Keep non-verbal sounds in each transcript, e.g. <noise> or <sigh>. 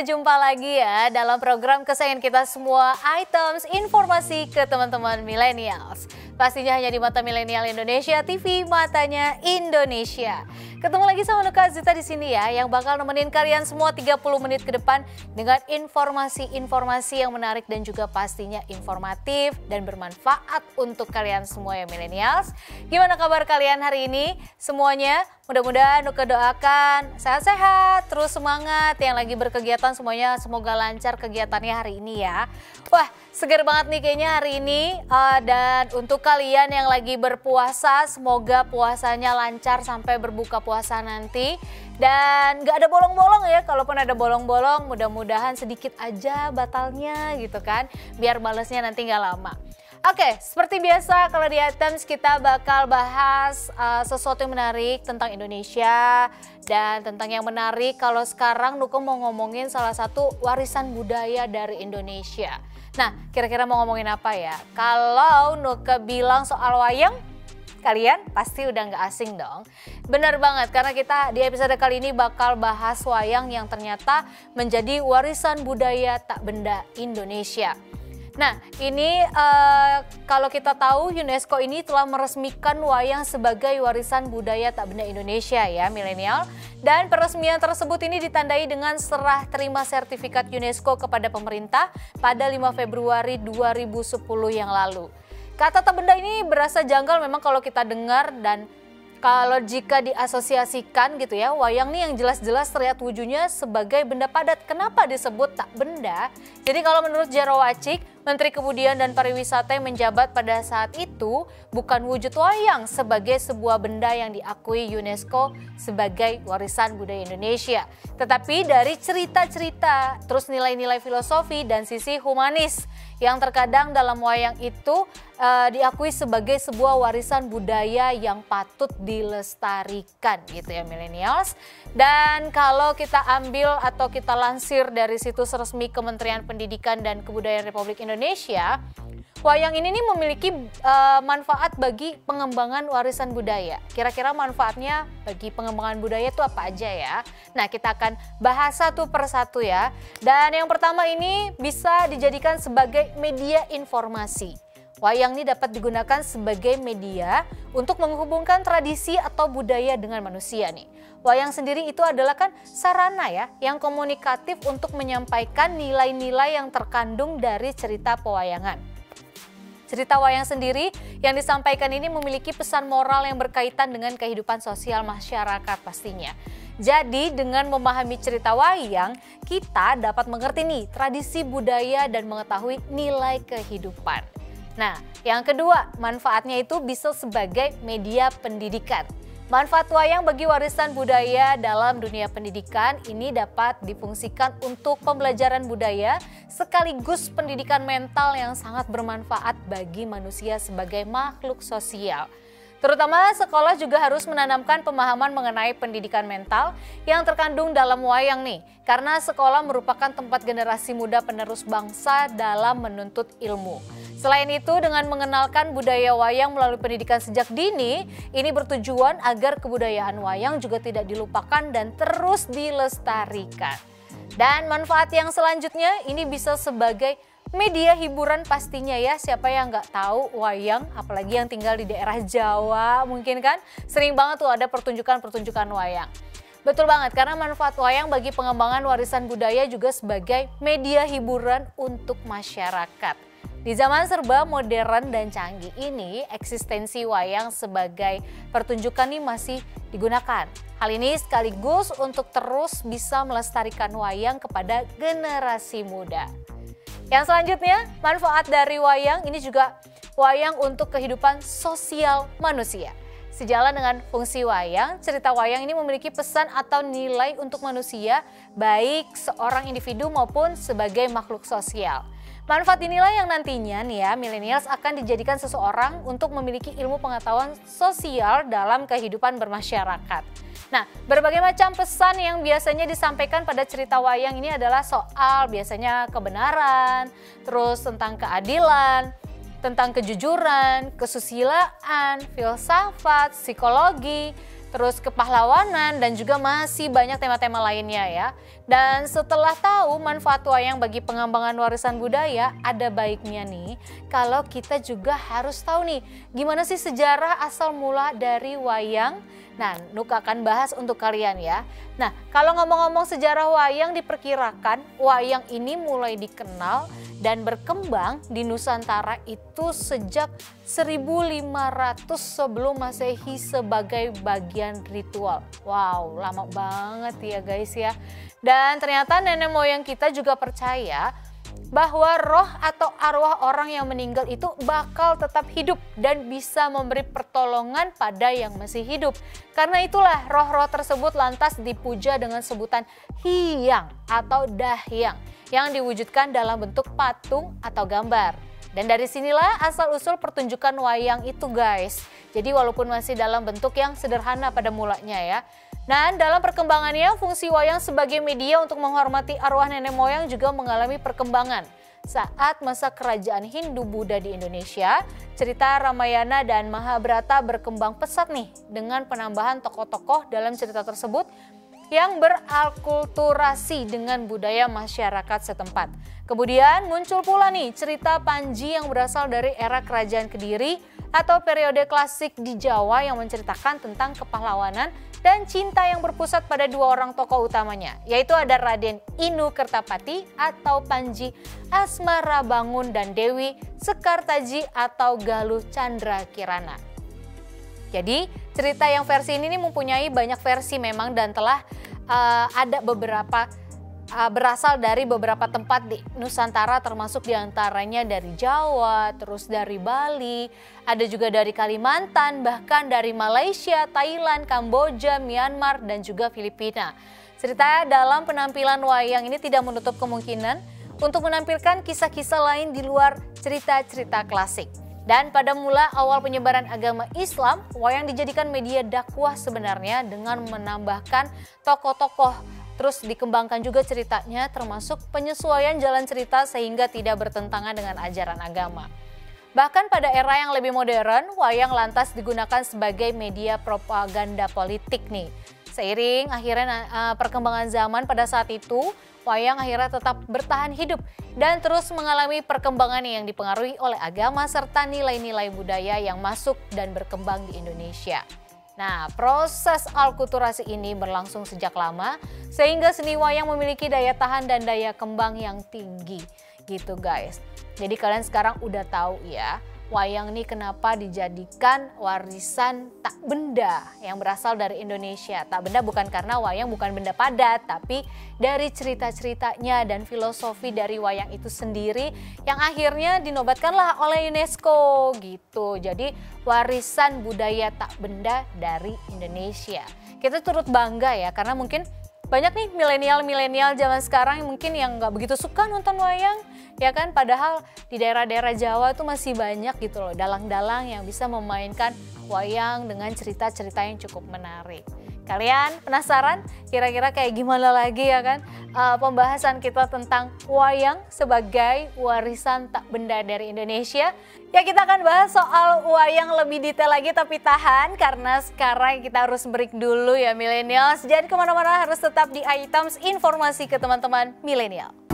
kita jumpa lagi ya dalam program kesayangan kita semua items informasi ke teman-teman millennials. Pastinya hanya di mata milenial Indonesia TV, matanya Indonesia. Ketemu lagi sama Nuka Zita di sini ya yang bakal nemenin kalian semua 30 menit ke depan dengan informasi-informasi yang menarik dan juga pastinya informatif dan bermanfaat untuk kalian semua ya millennials. Gimana kabar kalian hari ini? Semuanya mudah-mudahan Nuka doakan sehat-sehat, terus semangat yang lagi berkegiatan semuanya semoga lancar kegiatannya hari ini ya. Wah, segar banget nih kayaknya hari ini uh, dan untuk kalian yang lagi berpuasa semoga puasanya lancar sampai berbuka puasa nanti dan gak ada bolong-bolong ya kalaupun ada bolong-bolong mudah-mudahan sedikit aja batalnya gitu kan biar balesnya nanti gak lama. Oke, seperti biasa kalau di items kita bakal bahas uh, sesuatu yang menarik tentang Indonesia dan tentang yang menarik kalau sekarang Nuko mau ngomongin salah satu warisan budaya dari Indonesia. Nah, kira-kira mau ngomongin apa ya? Kalau Nuke bilang soal wayang, kalian pasti udah nggak asing dong. Benar banget, karena kita di episode kali ini bakal bahas wayang yang ternyata menjadi warisan budaya tak benda Indonesia. Nah, ini uh, kalau kita tahu UNESCO ini telah meresmikan wayang sebagai warisan budaya tak benda Indonesia ya, milenial. Dan peresmian tersebut ini ditandai dengan serah terima sertifikat UNESCO kepada pemerintah pada 5 Februari 2010 yang lalu. Kata tak benda ini berasa janggal memang kalau kita dengar dan kalau jika diasosiasikan gitu ya, wayang nih yang jelas-jelas terlihat wujudnya sebagai benda padat. Kenapa disebut tak benda? Jadi kalau menurut Jaro Wacik, Menteri Kebudayaan dan Pariwisata yang menjabat pada saat itu bukan wujud wayang sebagai sebuah benda yang diakui UNESCO sebagai warisan budaya Indonesia. Tetapi dari cerita-cerita, terus nilai-nilai filosofi dan sisi humanis yang terkadang dalam wayang itu uh, diakui sebagai sebuah warisan budaya yang patut dilestarikan gitu ya millennials. Dan kalau kita ambil atau kita lansir dari situs resmi Kementerian Pendidikan dan Kebudayaan Republik Indonesia, wayang ini nih memiliki uh, manfaat bagi pengembangan warisan budaya. Kira-kira manfaatnya bagi pengembangan budaya itu apa aja ya? Nah, kita akan bahas satu persatu ya. Dan yang pertama ini bisa dijadikan sebagai media informasi. Wayang ini dapat digunakan sebagai media untuk menghubungkan tradisi atau budaya dengan manusia nih. Wayang sendiri itu adalah kan sarana ya yang komunikatif untuk menyampaikan nilai-nilai yang terkandung dari cerita pewayangan. Cerita wayang sendiri yang disampaikan ini memiliki pesan moral yang berkaitan dengan kehidupan sosial masyarakat pastinya. Jadi dengan memahami cerita wayang, kita dapat mengerti nih tradisi budaya dan mengetahui nilai kehidupan. Nah, yang kedua, manfaatnya itu bisa sebagai media pendidikan. Manfaat wayang bagi warisan budaya dalam dunia pendidikan ini dapat difungsikan untuk pembelajaran budaya sekaligus pendidikan mental yang sangat bermanfaat bagi manusia sebagai makhluk sosial. Terutama sekolah juga harus menanamkan pemahaman mengenai pendidikan mental yang terkandung dalam wayang nih. Karena sekolah merupakan tempat generasi muda penerus bangsa dalam menuntut ilmu. Selain itu dengan mengenalkan budaya wayang melalui pendidikan sejak dini, ini bertujuan agar kebudayaan wayang juga tidak dilupakan dan terus dilestarikan. Dan manfaat yang selanjutnya ini bisa sebagai media hiburan pastinya ya siapa yang nggak tahu wayang apalagi yang tinggal di daerah Jawa mungkin kan sering banget tuh ada pertunjukan-pertunjukan wayang. Betul banget karena manfaat wayang bagi pengembangan warisan budaya juga sebagai media hiburan untuk masyarakat. Di zaman serba modern dan canggih ini, eksistensi wayang sebagai pertunjukan ini masih digunakan. Hal ini sekaligus untuk terus bisa melestarikan wayang kepada generasi muda. Yang selanjutnya, manfaat dari wayang ini juga wayang untuk kehidupan sosial manusia. Sejalan dengan fungsi wayang, cerita wayang ini memiliki pesan atau nilai untuk manusia, baik seorang individu maupun sebagai makhluk sosial. Manfaat inilah yang nantinya nih ya, millennials akan dijadikan seseorang untuk memiliki ilmu pengetahuan sosial dalam kehidupan bermasyarakat. Nah, berbagai macam pesan yang biasanya disampaikan pada cerita wayang ini adalah soal biasanya kebenaran, terus tentang keadilan, tentang kejujuran, kesusilaan, filsafat, psikologi, terus kepahlawanan dan juga masih banyak tema-tema lainnya ya. Dan setelah tahu manfaat wayang bagi pengembangan warisan budaya, ada baiknya nih kalau kita juga harus tahu nih gimana sih sejarah asal mula dari wayang. Nah, Nuka akan bahas untuk kalian ya. Nah, kalau ngomong-ngomong sejarah wayang diperkirakan wayang ini mulai dikenal dan berkembang di Nusantara itu sejak 1500 sebelum Masehi sebagai bagian ritual. Wow, lama banget ya guys ya. Dan ternyata nenek moyang kita juga percaya bahwa roh atau arwah orang yang meninggal itu bakal tetap hidup dan bisa memberi pertolongan pada yang masih hidup. Karena itulah roh-roh tersebut lantas dipuja dengan sebutan hiyang atau dahyang yang diwujudkan dalam bentuk patung atau gambar. Dan dari sinilah asal-usul pertunjukan wayang itu guys. Jadi walaupun masih dalam bentuk yang sederhana pada mulanya ya, Nah, dalam perkembangannya, fungsi wayang sebagai media untuk menghormati arwah nenek moyang juga mengalami perkembangan. Saat masa kerajaan Hindu-Buddha di Indonesia, cerita Ramayana dan Mahabharata berkembang pesat nih dengan penambahan tokoh-tokoh dalam cerita tersebut yang beralkulturasi dengan budaya masyarakat setempat. Kemudian muncul pula nih cerita Panji yang berasal dari era kerajaan Kediri atau periode klasik di Jawa yang menceritakan tentang kepahlawanan dan cinta yang berpusat pada dua orang tokoh utamanya, yaitu ada Raden Inu Kertapati atau Panji Asmara Bangun dan Dewi Sekartaji atau Galuh Chandra Kirana. Jadi cerita yang versi ini mempunyai banyak versi memang dan telah uh, ada beberapa uh, berasal dari beberapa tempat di Nusantara termasuk di antaranya dari Jawa, terus dari Bali, ada juga dari Kalimantan, bahkan dari Malaysia, Thailand, Kamboja, Myanmar, dan juga Filipina. Cerita dalam penampilan wayang ini tidak menutup kemungkinan untuk menampilkan kisah-kisah lain di luar cerita-cerita klasik. Dan pada mula awal penyebaran agama Islam, wayang dijadikan media dakwah sebenarnya dengan menambahkan tokoh-tokoh Terus dikembangkan juga ceritanya termasuk penyesuaian jalan cerita sehingga tidak bertentangan dengan ajaran agama. Bahkan pada era yang lebih modern, wayang lantas digunakan sebagai media propaganda politik nih. Seiring akhirnya uh, perkembangan zaman pada saat itu, wayang akhirnya tetap bertahan hidup dan terus mengalami perkembangan yang dipengaruhi oleh agama serta nilai-nilai budaya yang masuk dan berkembang di Indonesia. Nah, proses alkulturasi ini berlangsung sejak lama sehingga seni wayang memiliki daya tahan dan daya kembang yang tinggi gitu guys. Jadi kalian sekarang udah tahu ya wayang ini kenapa dijadikan warisan tak benda yang berasal dari Indonesia. Tak benda bukan karena wayang bukan benda padat, tapi dari cerita-ceritanya dan filosofi dari wayang itu sendiri yang akhirnya dinobatkanlah oleh UNESCO gitu. Jadi warisan budaya tak benda dari Indonesia. Kita turut bangga ya karena mungkin banyak nih milenial-milenial zaman sekarang yang mungkin yang nggak begitu suka nonton wayang ya kan padahal di daerah-daerah Jawa tuh masih banyak gitu loh dalang-dalang yang bisa memainkan wayang dengan cerita-cerita yang cukup menarik. Kalian penasaran kira-kira kayak gimana lagi ya kan uh, pembahasan kita tentang wayang sebagai warisan tak benda dari Indonesia? Ya kita akan bahas soal wayang lebih detail lagi tapi tahan karena sekarang kita harus break dulu ya millennials. Jadi ke mana-mana harus tetap di items informasi ke teman-teman milenial.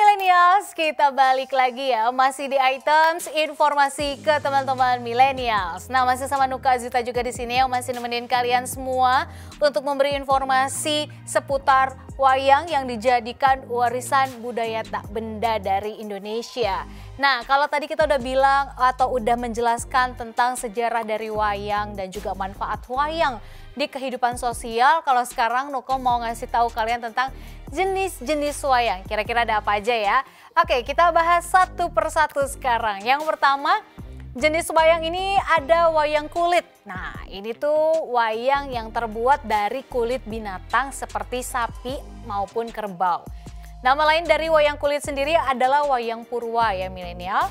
Halo millennials, kita balik lagi ya masih di items informasi ke teman-teman millennials. Nah, masih sama Nuka Zita juga di sini yang masih nemenin kalian semua untuk memberi informasi seputar wayang yang dijadikan warisan budaya tak benda dari Indonesia. Nah, kalau tadi kita udah bilang atau udah menjelaskan tentang sejarah dari wayang dan juga manfaat wayang di kehidupan sosial, kalau sekarang Nuko mau ngasih tahu kalian tentang jenis-jenis wayang. Kira-kira ada apa aja ya? Oke, kita bahas satu persatu sekarang. Yang pertama, jenis wayang ini ada wayang kulit. Nah, ini tuh wayang yang terbuat dari kulit binatang seperti sapi maupun kerbau. Nama lain dari wayang kulit sendiri adalah wayang purwa ya milenial.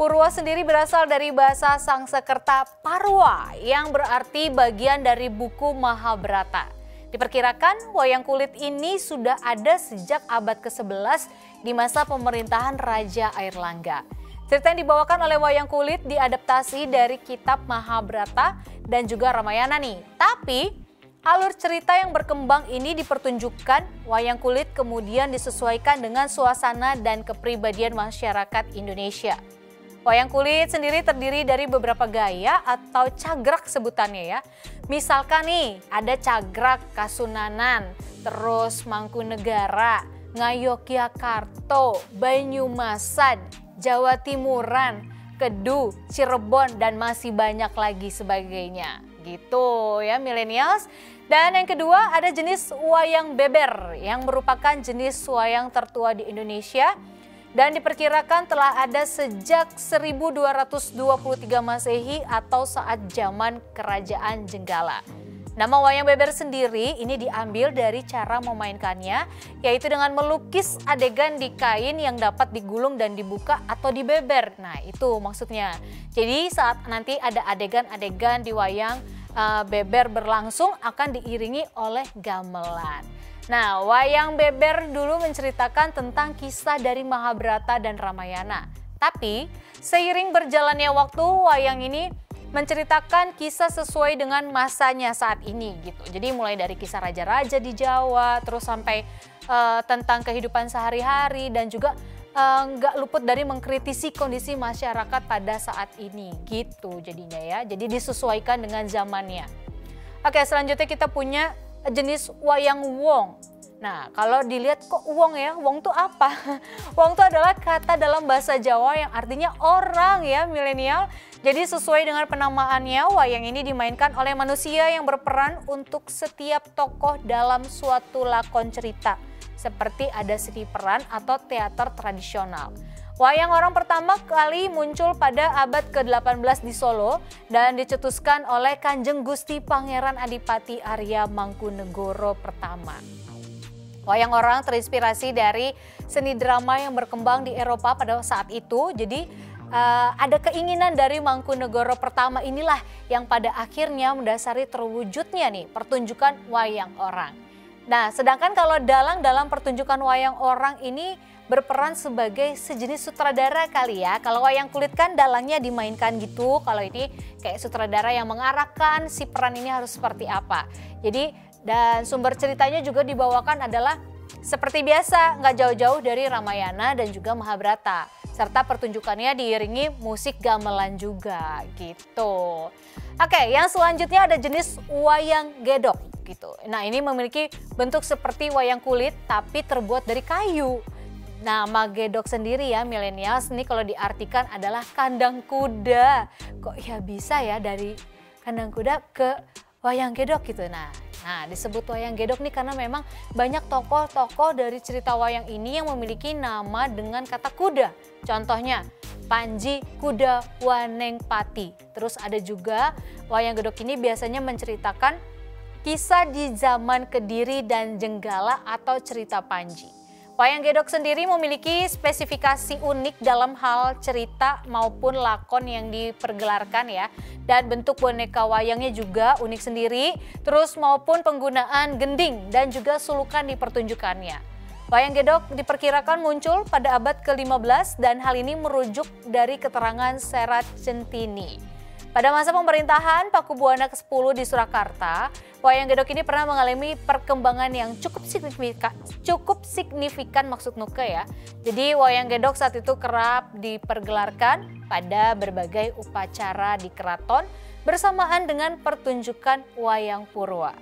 Purwa sendiri berasal dari bahasa Sangsekerta Parwa yang berarti bagian dari buku Mahabharata. Diperkirakan wayang kulit ini sudah ada sejak abad ke-11 di masa pemerintahan Raja Airlangga. Cerita yang dibawakan oleh wayang kulit diadaptasi dari kitab Mahabharata dan juga Ramayana nih. Tapi Alur cerita yang berkembang ini dipertunjukkan wayang kulit kemudian disesuaikan dengan suasana dan kepribadian masyarakat Indonesia. Wayang kulit sendiri terdiri dari beberapa gaya atau cagrak sebutannya ya. Misalkan nih ada cagrak Kasunanan, terus Mangkunegara, Ngayogyakarta, Banyumasan, Jawa Timuran, Kedu, Cirebon dan masih banyak lagi sebagainya. Gitu ya millennials. Dan yang kedua ada jenis wayang beber yang merupakan jenis wayang tertua di Indonesia dan diperkirakan telah ada sejak 1223 Masehi atau saat zaman Kerajaan Jenggala. Nama wayang beber sendiri ini diambil dari cara memainkannya, yaitu dengan melukis adegan di kain yang dapat digulung dan dibuka atau dibeber. Nah itu maksudnya. Jadi saat nanti ada adegan-adegan di wayang uh, beber berlangsung akan diiringi oleh gamelan. Nah, wayang beber dulu menceritakan tentang kisah dari Mahabharata dan Ramayana. Tapi, seiring berjalannya waktu, wayang ini menceritakan kisah sesuai dengan masanya saat ini gitu. Jadi mulai dari kisah raja-raja di Jawa, terus sampai uh, tentang kehidupan sehari-hari dan juga Eh, nggak uh, luput dari mengkritisi kondisi masyarakat pada saat ini gitu jadinya ya. Jadi disesuaikan dengan zamannya. Oke, selanjutnya kita punya jenis wayang wong. Nah, kalau dilihat kok wong ya, wong tuh apa? <laughs> wong tuh adalah kata dalam bahasa Jawa yang artinya orang ya, milenial. Jadi sesuai dengan penamaannya, wayang ini dimainkan oleh manusia yang berperan untuk setiap tokoh dalam suatu lakon cerita seperti ada seni peran atau teater tradisional. Wayang orang pertama kali muncul pada abad ke-18 di Solo dan dicetuskan oleh Kanjeng Gusti Pangeran Adipati Arya Mangkunegoro pertama. Wayang orang terinspirasi dari seni drama yang berkembang di Eropa pada saat itu. Jadi uh, ada keinginan dari Mangkunegoro pertama inilah yang pada akhirnya mendasari terwujudnya nih pertunjukan wayang orang. Nah, sedangkan kalau dalang dalam pertunjukan wayang orang ini berperan sebagai sejenis sutradara kali ya. Kalau wayang kulit kan dalangnya dimainkan gitu, kalau ini kayak sutradara yang mengarahkan si peran ini harus seperti apa. Jadi dan sumber ceritanya juga dibawakan adalah seperti biasa, nggak jauh-jauh dari Ramayana dan juga Mahabharata. Serta pertunjukannya diiringi musik gamelan juga gitu. Oke, yang selanjutnya ada jenis wayang gedok gitu. Nah ini memiliki bentuk seperti wayang kulit tapi terbuat dari kayu. Nah magedok sendiri ya milenials ini kalau diartikan adalah kandang kuda. Kok ya bisa ya dari kandang kuda ke wayang gedok gitu. Nah, nah disebut wayang gedok nih karena memang banyak tokoh-tokoh dari cerita wayang ini yang memiliki nama dengan kata kuda. Contohnya Panji Kuda Waneng Pati. Terus ada juga wayang gedok ini biasanya menceritakan kisah di zaman Kediri dan Jenggala atau cerita Panji. Wayang Gedok sendiri memiliki spesifikasi unik dalam hal cerita maupun lakon yang dipergelarkan ya. Dan bentuk boneka wayangnya juga unik sendiri, terus maupun penggunaan gending dan juga sulukan di pertunjukannya. Wayang Gedok diperkirakan muncul pada abad ke-15 dan hal ini merujuk dari keterangan Serat Centini. Pada masa pemerintahan Pakubuwana ke-10 di Surakarta, wayang gedok ini pernah mengalami perkembangan yang cukup signifikan, cukup signifikan maksud Nuke ya. Jadi wayang gedok saat itu kerap dipergelarkan pada berbagai upacara di keraton bersamaan dengan pertunjukan wayang purwa.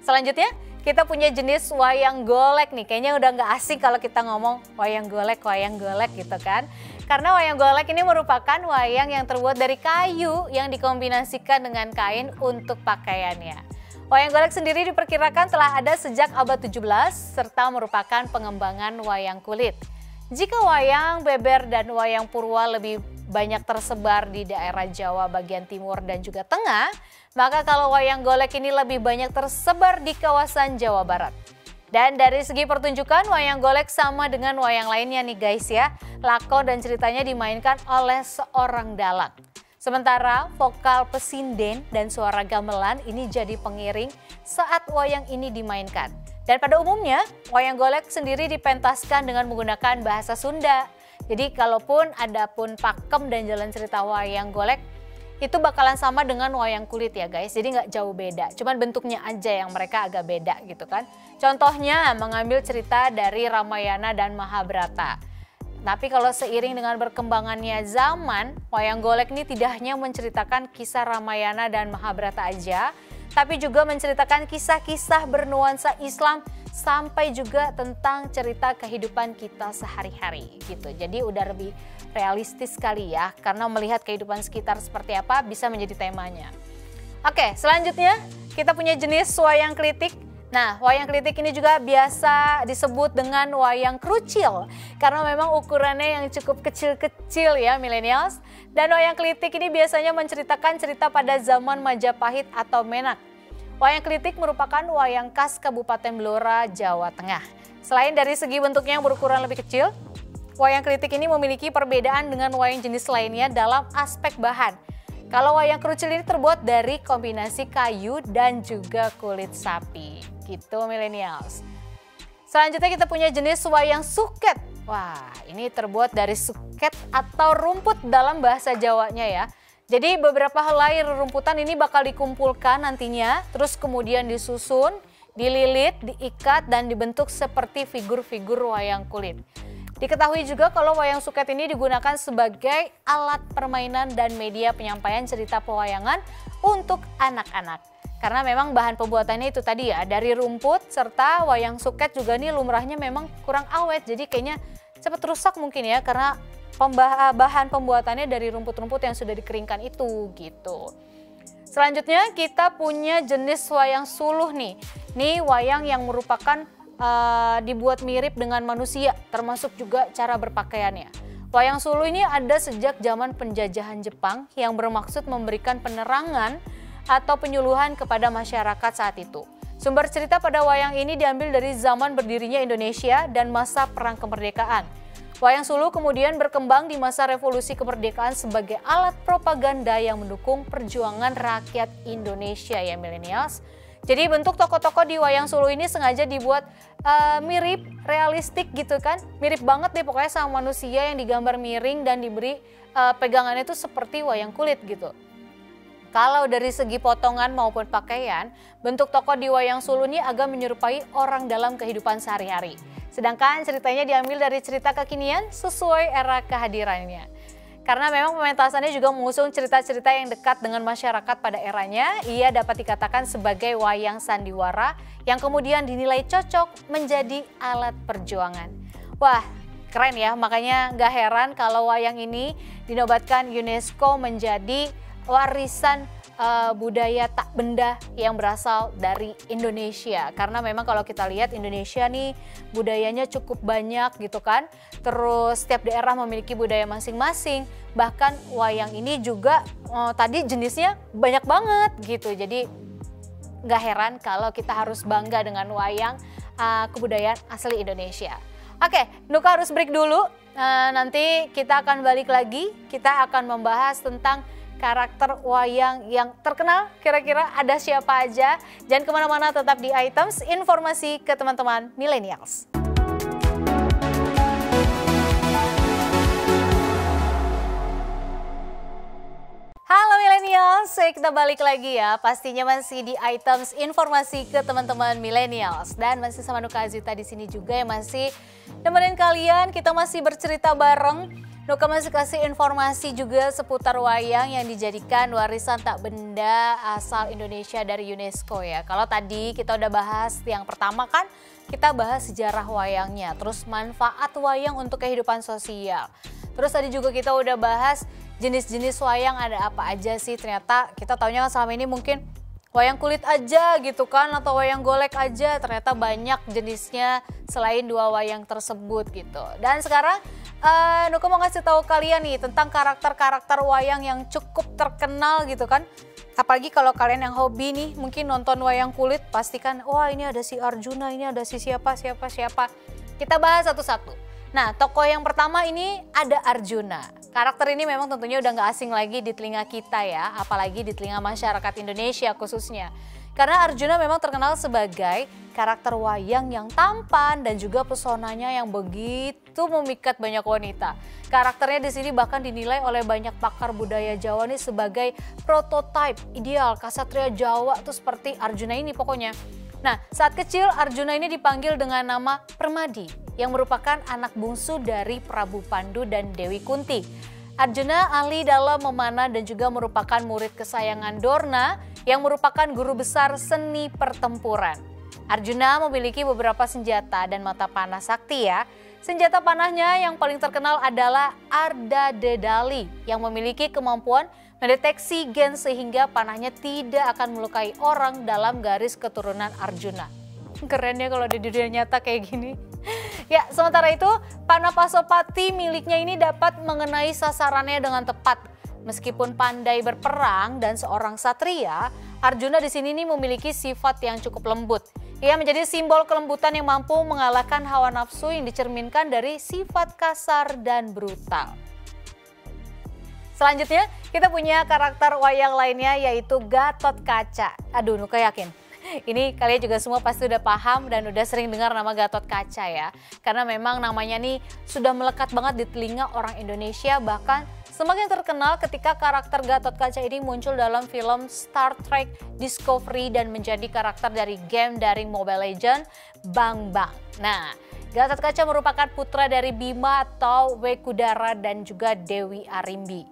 Selanjutnya, kita punya jenis wayang golek nih. Kayaknya udah nggak asing kalau kita ngomong wayang golek, wayang golek gitu kan. Karena wayang golek ini merupakan wayang yang terbuat dari kayu yang dikombinasikan dengan kain untuk pakaiannya. Wayang golek sendiri diperkirakan telah ada sejak abad 17 serta merupakan pengembangan wayang kulit. Jika wayang beber dan wayang purwa lebih banyak tersebar di daerah Jawa bagian timur dan juga tengah, maka kalau wayang golek ini lebih banyak tersebar di kawasan Jawa Barat. Dan dari segi pertunjukan, wayang golek sama dengan wayang lainnya nih guys ya. Lakon dan ceritanya dimainkan oleh seorang dalang. Sementara vokal pesinden dan suara gamelan ini jadi pengiring saat wayang ini dimainkan. Dan pada umumnya, wayang golek sendiri dipentaskan dengan menggunakan bahasa Sunda. Jadi kalaupun ada pun pakem dan jalan cerita wayang golek, itu bakalan sama dengan wayang kulit ya guys. Jadi nggak jauh beda. Cuman bentuknya aja yang mereka agak beda gitu kan. Contohnya mengambil cerita dari Ramayana dan Mahabharata. Tapi kalau seiring dengan berkembangannya zaman, wayang golek ini tidak hanya menceritakan kisah Ramayana dan Mahabharata aja, tapi juga menceritakan kisah-kisah bernuansa Islam sampai juga tentang cerita kehidupan kita sehari-hari gitu. Jadi udah lebih realistis sekali ya, karena melihat kehidupan sekitar seperti apa bisa menjadi temanya. Oke, selanjutnya kita punya jenis wayang kritik Nah, wayang kritik ini juga biasa disebut dengan wayang krucil karena memang ukurannya yang cukup kecil-kecil ya millennials. Dan wayang kritik ini biasanya menceritakan cerita pada zaman Majapahit atau Menak. Wayang kritik merupakan wayang khas Kabupaten Blora, Jawa Tengah. Selain dari segi bentuknya yang berukuran lebih kecil, wayang kritik ini memiliki perbedaan dengan wayang jenis lainnya dalam aspek bahan. Kalau wayang krucil ini terbuat dari kombinasi kayu dan juga kulit sapi. Gitu millennials. Selanjutnya kita punya jenis wayang suket. Wah, ini terbuat dari suket atau rumput dalam bahasa Jawanya ya. Jadi beberapa helai rumputan ini bakal dikumpulkan nantinya, terus kemudian disusun, dililit, diikat, dan dibentuk seperti figur-figur wayang kulit. Diketahui juga kalau wayang suket ini digunakan sebagai alat permainan dan media penyampaian cerita pewayangan untuk anak-anak. Karena memang bahan pembuatannya itu tadi ya, dari rumput serta wayang suket juga nih lumrahnya memang kurang awet. Jadi kayaknya cepat rusak mungkin ya karena bahan pembuatannya dari rumput-rumput yang sudah dikeringkan itu gitu. Selanjutnya kita punya jenis wayang suluh nih. Nih wayang yang merupakan uh, dibuat mirip dengan manusia, termasuk juga cara berpakaiannya. Wayang Sulu ini ada sejak zaman penjajahan Jepang yang bermaksud memberikan penerangan atau penyuluhan kepada masyarakat saat itu. Sumber cerita pada wayang ini diambil dari zaman berdirinya Indonesia dan masa perang kemerdekaan. Wayang Sulu kemudian berkembang di masa revolusi kemerdekaan sebagai alat propaganda yang mendukung perjuangan rakyat Indonesia ya millennials jadi bentuk toko-toko di wayang Solo ini sengaja dibuat uh, mirip, realistik gitu kan. Mirip banget deh pokoknya sama manusia yang digambar miring dan diberi uh, pegangannya itu seperti wayang kulit gitu. Kalau dari segi potongan maupun pakaian, bentuk toko di wayang Solo ini agak menyerupai orang dalam kehidupan sehari-hari. Sedangkan ceritanya diambil dari cerita kekinian sesuai era kehadirannya. Karena memang pementasannya juga mengusung cerita-cerita yang dekat dengan masyarakat pada eranya, ia dapat dikatakan sebagai wayang sandiwara yang kemudian dinilai cocok menjadi alat perjuangan. Wah, keren ya, makanya gak heran kalau wayang ini dinobatkan UNESCO menjadi warisan uh, budaya tak benda yang berasal dari Indonesia. Karena memang kalau kita lihat Indonesia nih budayanya cukup banyak gitu kan. Terus setiap daerah memiliki budaya masing-masing. Bahkan wayang ini juga uh, tadi jenisnya banyak banget gitu. Jadi nggak heran kalau kita harus bangga dengan wayang uh, kebudayaan asli Indonesia. Oke, Nuka harus break dulu. Uh, nanti kita akan balik lagi. Kita akan membahas tentang karakter wayang yang terkenal kira-kira ada siapa aja. Jangan ke mana-mana tetap di items informasi ke teman-teman millennials. Halo millennials, kita balik lagi ya. Pastinya masih di items informasi ke teman-teman millennials dan masih sama Nuka Azita di sini juga yang masih nemenin kalian. Kita masih bercerita bareng Nuka masih kasih informasi juga seputar wayang yang dijadikan warisan tak benda asal Indonesia dari UNESCO ya. Kalau tadi kita udah bahas yang pertama kan kita bahas sejarah wayangnya, terus manfaat wayang untuk kehidupan sosial. Terus tadi juga kita udah bahas jenis-jenis wayang ada apa aja sih ternyata kita taunya selama ini mungkin wayang kulit aja gitu kan atau wayang golek aja ternyata banyak jenisnya selain dua wayang tersebut gitu. Dan sekarang uh, Nuka mau ngasih tahu kalian nih tentang karakter-karakter wayang yang cukup terkenal gitu kan. Apalagi kalau kalian yang hobi nih mungkin nonton wayang kulit pastikan wah ini ada si Arjuna, ini ada si siapa siapa siapa. Kita bahas satu-satu. Nah, tokoh yang pertama ini ada Arjuna. Karakter ini memang tentunya udah nggak asing lagi di telinga kita ya, apalagi di telinga masyarakat Indonesia khususnya. Karena Arjuna memang terkenal sebagai karakter wayang yang tampan dan juga pesonanya yang begitu memikat banyak wanita. Karakternya di sini bahkan dinilai oleh banyak pakar budaya Jawa nih sebagai prototipe ideal kasatria Jawa tuh seperti Arjuna ini pokoknya. Nah, saat kecil Arjuna ini dipanggil dengan nama Permadi yang merupakan anak bungsu dari Prabu Pandu dan Dewi Kunti. Arjuna ahli dalam memanah dan juga merupakan murid kesayangan Dorna yang merupakan guru besar seni pertempuran. Arjuna memiliki beberapa senjata dan mata panah sakti ya. Senjata panahnya yang paling terkenal adalah Arda Dedali yang memiliki kemampuan mendeteksi gen sehingga panahnya tidak akan melukai orang dalam garis keturunan Arjuna. Keren ya kalau di dunia nyata kayak gini. Ya, sementara itu panah Pasopati miliknya ini dapat mengenai sasarannya dengan tepat. Meskipun pandai berperang dan seorang satria, Arjuna di sini nih memiliki sifat yang cukup lembut. Ia menjadi simbol kelembutan yang mampu mengalahkan hawa nafsu yang dicerminkan dari sifat kasar dan brutal. Selanjutnya kita punya karakter wayang lainnya yaitu Gatot Kaca. Aduh Nuka yakin ini kalian juga semua pasti udah paham dan udah sering dengar nama Gatot Kaca ya. Karena memang namanya nih sudah melekat banget di telinga orang Indonesia bahkan semakin terkenal ketika karakter Gatot Kaca ini muncul dalam film Star Trek Discovery dan menjadi karakter dari game daring Mobile Legends Bang Bang. Nah, Gatot Kaca merupakan putra dari Bima atau Wekudara dan juga Dewi Arimbi.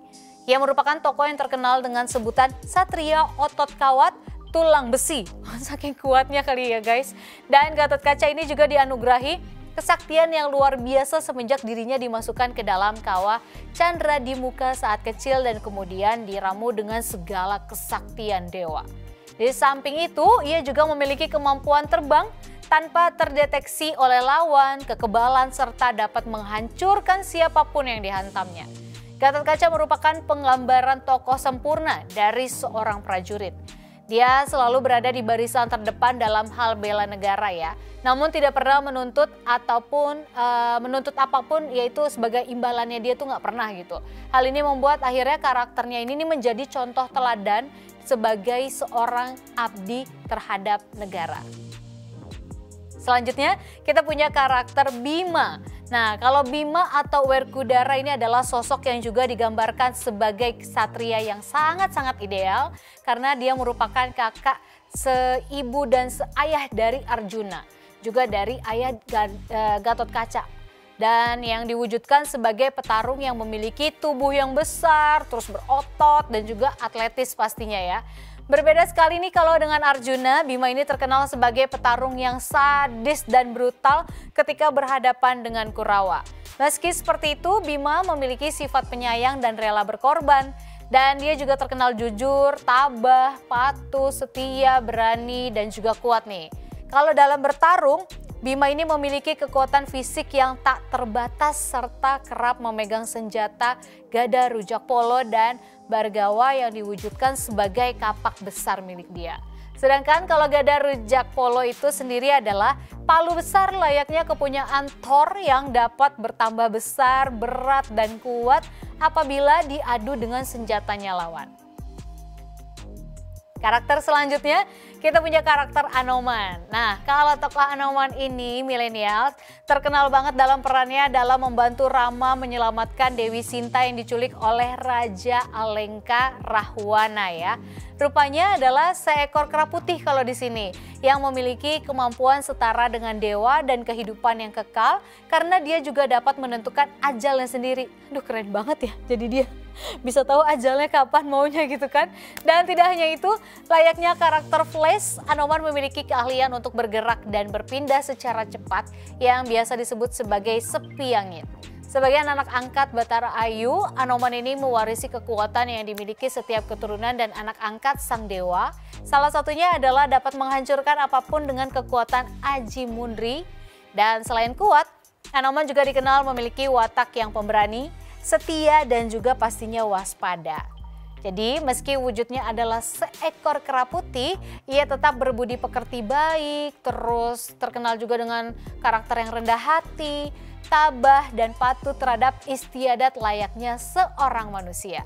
Ia merupakan tokoh yang terkenal dengan sebutan Satria Otot Kawat Tulang Besi. <laughs> Saking kuatnya kali ya guys. Dan Gatot Kaca ini juga dianugerahi kesaktian yang luar biasa semenjak dirinya dimasukkan ke dalam kawah Chandra di muka saat kecil dan kemudian diramu dengan segala kesaktian dewa. Di samping itu, ia juga memiliki kemampuan terbang tanpa terdeteksi oleh lawan, kekebalan, serta dapat menghancurkan siapa pun yang dihantamnya. Gatot Kaca merupakan penggambaran tokoh sempurna dari seorang prajurit. Dia selalu berada di barisan terdepan dalam hal bela negara ya. Namun tidak pernah menuntut ataupun uh, menuntut apa pun yaitu sebagai imbalannya dia tuh nggak pernah gitu. Hal ini membuat akhirnya karakternya ini menjadi contoh teladan sebagai seorang abdi terhadap negara. Selanjutnya kita punya karakter Bima. Nah, kalau Bima atau Werkudara ini adalah sosok yang juga digambarkan sebagai ksatria yang sangat-sangat ideal karena dia merupakan kakak seibu dan seayah dari Arjuna, juga dari ayah eh, Gatot Kaca. Dan yang diwujudkan sebagai petarung yang memiliki tubuh yang besar, terus berotot dan juga atletis pastinya ya. Berbeda sekali nih kalau dengan Arjuna, Bima ini terkenal sebagai petarung yang sadis dan brutal ketika berhadapan dengan Kurawa. Meski seperti itu, Bima memiliki sifat penyayang dan rela berkorban. Dan dia juga terkenal jujur, tabah, patuh, setia, berani, dan juga kuat nih. Kalau dalam bertarung, Bima ini memiliki kekuatan fisik yang tak terbatas serta kerap memegang senjata, gada rujak polo, dan Bargawa yang diwujudkan sebagai kapak besar milik dia. Sedangkan kalau gada rujak polo itu sendiri adalah palu besar layaknya kepunyaan Thor yang dapat bertambah besar, berat, dan kuat apabila diadu dengan senjatanya lawan. Karakter selanjutnya kita punya karakter Anoman. Nah, kalau tokoh Anoman ini milenial terkenal banget dalam perannya dalam membantu Rama menyelamatkan Dewi Sinta yang diculik oleh Raja Alengka Rahwana ya. Rupanya adalah seekor kera putih kalau di sini yang memiliki kemampuan setara dengan dewa dan kehidupan yang kekal karena dia juga dapat menentukan ajalnya sendiri. Aduh keren banget ya jadi dia bisa tahu ajalnya kapan maunya gitu kan. Dan tidak hanya itu, layaknya karakter Flash, Anoman memiliki keahlian untuk bergerak dan berpindah secara cepat yang biasa disebut sebagai sepi angin. Sebagai anak angkat Batara Ayu, Anoman ini mewarisi kekuatan yang dimiliki setiap keturunan dan anak angkat sang dewa. Salah satunya adalah dapat menghancurkan apa pun dengan kekuatan Aji Mundri. Dan selain kuat, Anoman juga dikenal memiliki watak yang pemberani, setia dan juga pastinya waspada. Jadi meski wujudnya adalah seekor kera putih, ia tetap berbudi pekerti baik, terus terkenal juga dengan karakter yang rendah hati, tabah, dan patuh terhadap istiadat layaknya seorang manusia.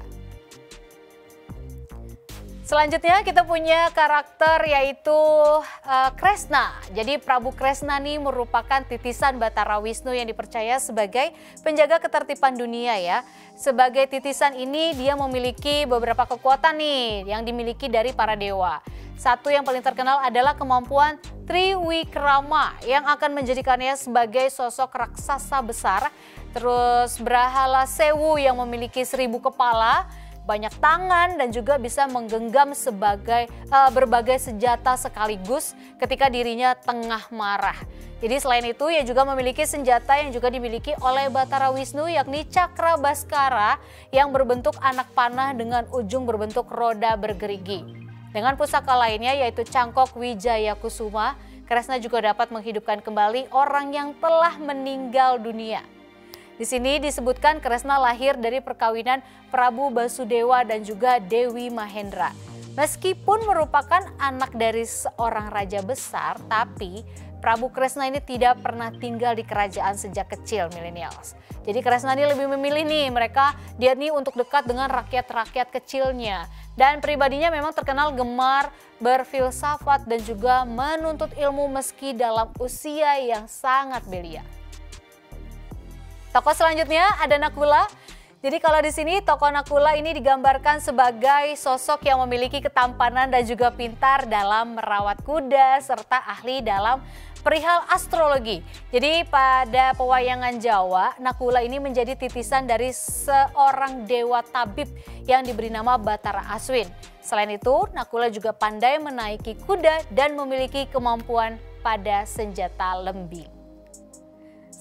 Selanjutnya kita punya karakter yaitu uh, Kresna. Jadi Prabu Kresna ini merupakan titisan Batara Wisnu yang dipercaya sebagai penjaga ketertiban dunia ya. Sebagai titisan ini dia memiliki beberapa kekuatan nih yang dimiliki dari para dewa. Satu yang paling terkenal adalah kemampuan Triwikrama yang akan menjadikannya sebagai sosok raksasa besar. Terus Brahala Sewu yang memiliki seribu kepala banyak tangan dan juga bisa menggenggam sebagai uh, berbagai senjata sekaligus ketika dirinya tengah marah. Jadi selain itu ia juga memiliki senjata yang juga dimiliki oleh Batara Wisnu yakni Cakra Baskara yang berbentuk anak panah dengan ujung berbentuk roda bergerigi. Dengan pusaka lainnya yaitu Cangkok Wijaya Kusuma, Kresna juga dapat menghidupkan kembali orang yang telah meninggal dunia. Di sini disebutkan Kresna lahir dari perkawinan Prabu Basudewa dan juga Dewi Mahendra. Meskipun merupakan anak dari seorang raja besar, tapi Prabu Kresna ini tidak pernah tinggal di kerajaan sejak kecil millennials. Jadi Kresna ini lebih memilih nih mereka dia nih untuk dekat dengan rakyat-rakyat kecilnya. Dan pribadinya memang terkenal gemar berfilsafat dan juga menuntut ilmu meski dalam usia yang sangat belia. Tokoh selanjutnya ada Nakula. Jadi kalau di sini tokoh Nakula ini digambarkan sebagai sosok yang memiliki ketampanan dan juga pintar dalam merawat kuda serta ahli dalam perihal astrologi. Jadi pada pewayangan Jawa, Nakula ini menjadi titisan dari seorang dewa tabib yang diberi nama Batara Aswin. Selain itu, Nakula juga pandai menaiki kuda dan memiliki kemampuan pada senjata lembing.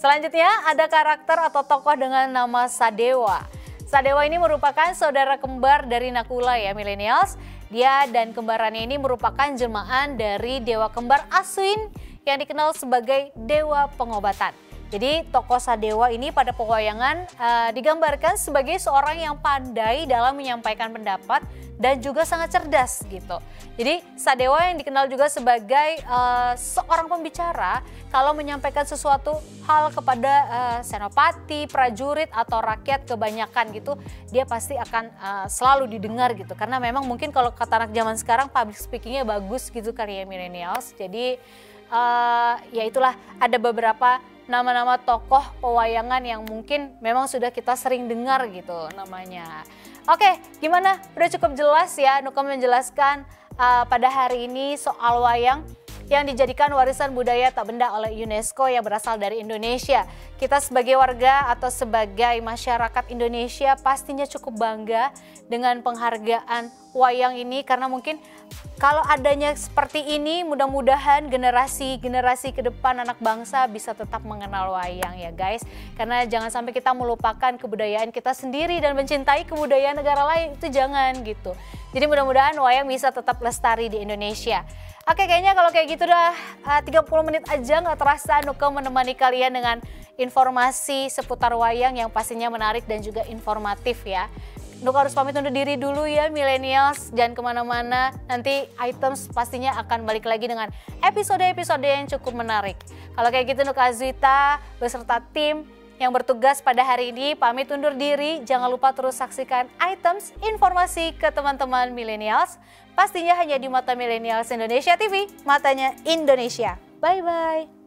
Selanjutnya ada karakter atau tokoh dengan nama Sadewa. Sadewa ini merupakan saudara kembar dari Nakula ya millennials. Dia dan kembarannya ini merupakan jelmaan dari dewa kembar Aswin yang dikenal sebagai dewa pengobatan. Jadi tokoh Sadewa ini pada pewayangan uh, digambarkan sebagai seorang yang pandai dalam menyampaikan pendapat dan juga sangat cerdas gitu. Jadi Sadewa yang dikenal juga sebagai uh, seorang pembicara kalau menyampaikan sesuatu hal kepada uh, senopati, prajurit atau rakyat kebanyakan gitu, dia pasti akan uh, selalu didengar gitu. Karena memang mungkin kalau kata anak zaman sekarang public speakingnya bagus gitu kali ya millennials. Jadi uh, ya itulah ada beberapa nama-nama tokoh pewayangan yang mungkin memang sudah kita sering dengar gitu namanya. Oke, gimana? Udah cukup jelas ya Nukom menjelaskan uh, pada hari ini soal wayang yang dijadikan warisan budaya tak benda oleh UNESCO yang berasal dari Indonesia. Kita sebagai warga atau sebagai masyarakat Indonesia pastinya cukup bangga dengan penghargaan wayang ini karena mungkin kalau adanya seperti ini mudah-mudahan generasi-generasi ke depan anak bangsa bisa tetap mengenal wayang ya guys. Karena jangan sampai kita melupakan kebudayaan kita sendiri dan mencintai kebudayaan negara lain itu jangan gitu. Jadi mudah-mudahan wayang bisa tetap lestari di Indonesia. Oke kayaknya kalau kayak gitu udah uh, 30 menit aja nggak terasa Nuka menemani kalian dengan informasi seputar wayang yang pastinya menarik dan juga informatif ya. Nuka harus pamit undur diri dulu ya millennials, jangan ke mana-mana. Nanti items pastinya akan balik lagi dengan episode-episode yang cukup menarik. Kalau kayak gitu Nuka Azwita beserta tim yang bertugas pada hari ini pamit undur diri. Jangan lupa terus saksikan items informasi ke teman-teman millennials. Pastinya hanya di Mata Millennials Indonesia TV, matanya Indonesia. Bye-bye.